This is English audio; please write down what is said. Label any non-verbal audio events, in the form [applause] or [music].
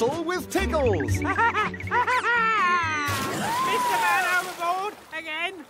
with Tickles. [laughs] Mr. Man again.